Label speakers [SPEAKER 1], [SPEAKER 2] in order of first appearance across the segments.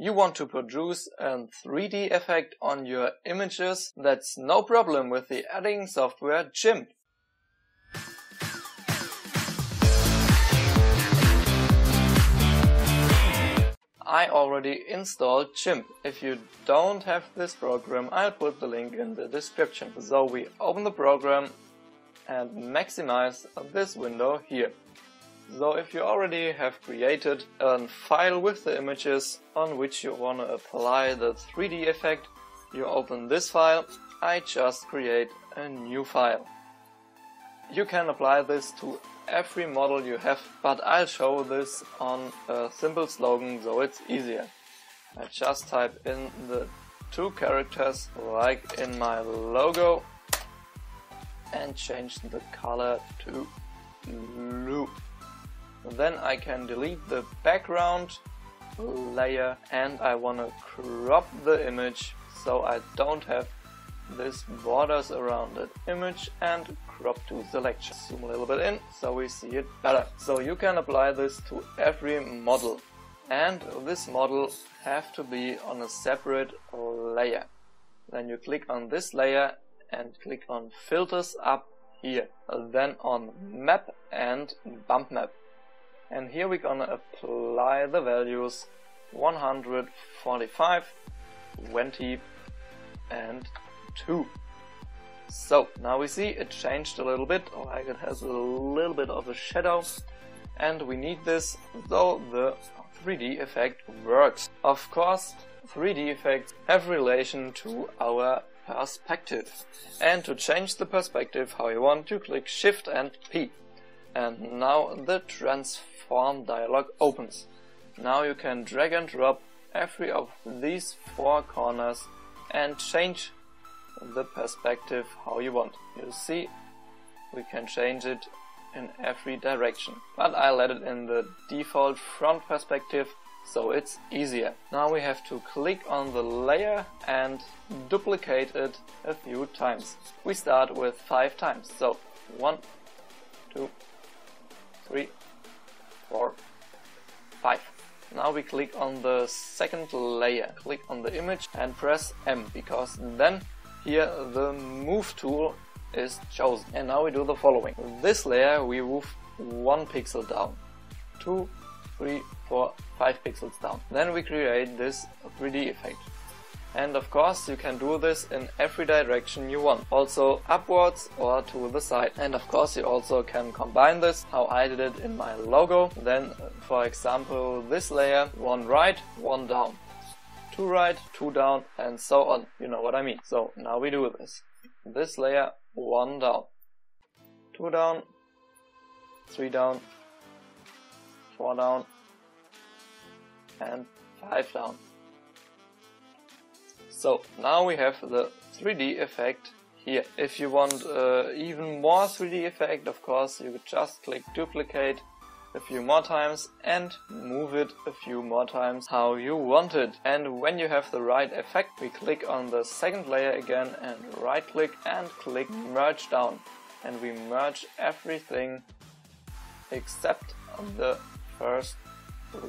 [SPEAKER 1] You want to produce a 3D effect on your images? That's no problem with the editing software GIMP. I already installed GIMP. If you don't have this program, I'll put the link in the description. So we open the program and maximize this window here. So if you already have created a file with the images on which you want to apply the 3D effect, you open this file, I just create a new file. You can apply this to every model you have, but I'll show this on a simple slogan so it's easier. I just type in the two characters like in my logo and change the color to blue. Then I can delete the background layer and I want to crop the image so I don't have this borders around the image and crop to selection. Zoom a little bit in so we see it better. So you can apply this to every model and this model have to be on a separate layer. Then you click on this layer and click on filters up here. Then on map and bump map. And here we're gonna apply the values 145, 20 and 2. So now we see it changed a little bit, like it has a little bit of a shadow and we need this though the 3D effect works. Of course 3D effects have relation to our perspective and to change the perspective how you want you click shift and P and now the transform dialog opens. Now you can drag and drop every of these four corners and change the perspective how you want. You see, we can change it in every direction. But I let it in the default front perspective so it's easier. Now we have to click on the layer and duplicate it a few times. We start with five times. So one, two, three, four, five. Now we click on the second layer. Click on the image and press M because then here the move tool is chosen. And now we do the following. This layer we move one pixel down. Two, three, four, five pixels down. Then we create this 3D effect. And of course you can do this in every direction you want, also upwards or to the side. And of course you also can combine this, how I did it in my logo. Then for example this layer, one right, one down two right, two down, and so on. You know what I mean. So now we do this. This layer, one down, two down, three down, four down, and five down. So now we have the 3D effect here. If you want uh, even more 3D effect, of course, you just click duplicate a few more times and move it a few more times how you want it. And when you have the right effect, we click on the second layer again and right click and click merge down. And we merge everything except the first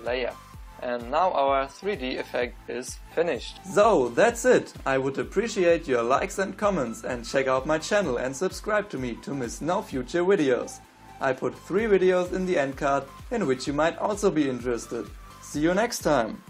[SPEAKER 1] layer. And now our 3D effect is finished.
[SPEAKER 2] So, that's it. I would appreciate your likes and comments and check out my channel and subscribe to me to miss no future videos. I put 3 videos in the end card in which you might also be interested. See you next time!